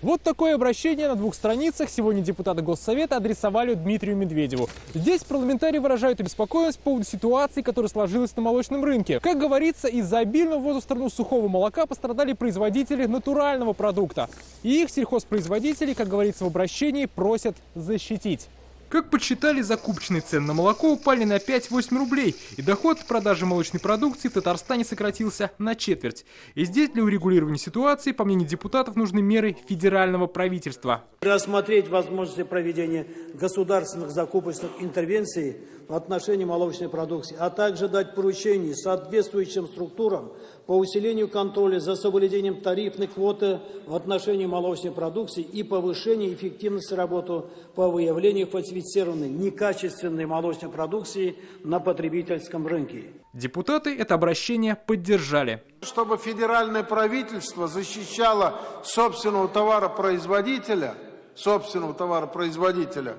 Вот такое обращение на двух страницах сегодня депутаты Госсовета адресовали Дмитрию Медведеву. Здесь парламентарии выражают обеспокоенность по поводу ситуации, которая сложилась на молочном рынке. Как говорится, из-за обильного ввоза в страну сухого молока пострадали производители натурального продукта. И их сельхозпроизводители, как говорится в обращении, просят защитить. Как подсчитали, закупочные цены на молоко упали на 5-8 рублей, и доход от продажи молочной продукции в Татарстане сократился на четверть. И здесь для урегулирования ситуации, по мнению депутатов, нужны меры федерального правительства. Рассмотреть возможности проведения государственных закупочных интервенций в отношении молочной продукции, а также дать поручение соответствующим структурам по усилению контроля за соблюдением тарифной квоты в отношении молочной продукции и повышению эффективности работы по выявлению фальсифицированной некачественной молочной продукции на потребительском рынке. Депутаты это обращение поддержали. Чтобы федеральное правительство защищало собственного товаропроизводителя, собственного товаропроизводителя,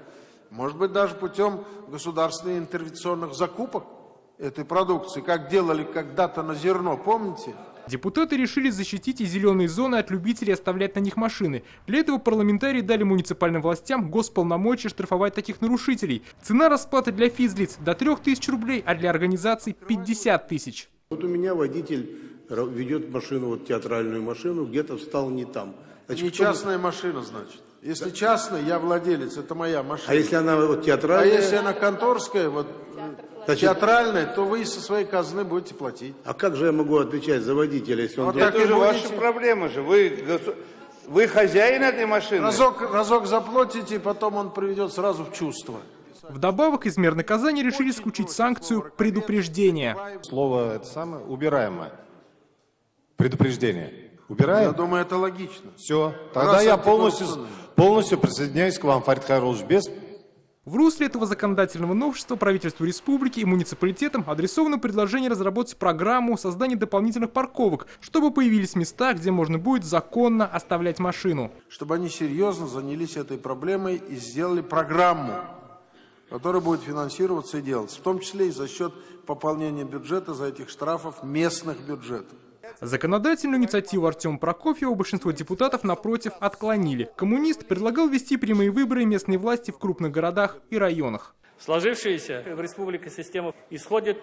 может быть, даже путем государственных интервенционных закупок этой продукции, как делали когда-то на зерно, помните? Депутаты решили защитить и зеленые зоны от любителей оставлять на них машины. Для этого парламентарии дали муниципальным властям госполномочия штрафовать таких нарушителей. Цена расплаты для физлиц до 3000 рублей, а для организаций 50 тысяч. Вот у меня водитель ведет машину, вот театральную машину, где-то встал не там. Значит, не частная машина, значит. Если да. частная, я владелец, это моя машина. А если она вот театральная? А если она конторская, вот Значит, театральная, то вы со своей казны будете платить. А как же я могу отвечать за водителя, если он... Вот это же будете... ваша проблема же. Вы, вы хозяин этой машины. Разок, разок заплатите, потом он приведет сразу в чувство. Вдобавок из мер наказания решили исключить санкцию предупреждения. Слово это самое убираемое. Предупреждение. Убираем? Я думаю, это логично. Все. Тогда Раз я полностью, полностью присоединяюсь к вам, Фарид Хайрулович, без в русле этого законодательного новшества правительству республики и муниципалитетам адресовано предложение разработать программу создания дополнительных парковок, чтобы появились места, где можно будет законно оставлять машину. Чтобы они серьезно занялись этой проблемой и сделали программу, которая будет финансироваться и делаться, в том числе и за счет пополнения бюджета за этих штрафов местных бюджетов. Законодательную инициативу Артема Прокофьева большинство депутатов, напротив, отклонили. Коммунист предлагал ввести прямые выборы местной власти в крупных городах и районах. Сложившаяся в республике система исходит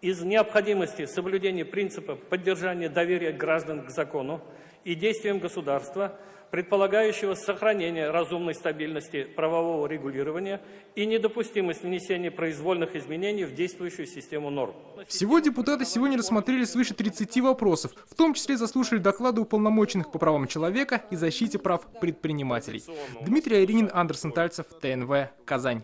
из необходимости соблюдения принципа поддержания доверия граждан к закону и действиям государства – предполагающего сохранение разумной стабильности правового регулирования и недопустимость внесения произвольных изменений в действующую систему норм. Всего депутаты сегодня рассмотрели свыше 30 вопросов, в том числе заслушали доклады уполномоченных по правам человека и защите прав предпринимателей. Дмитрий Айринин, Андерсон Тальцев, ТНВ, Казань.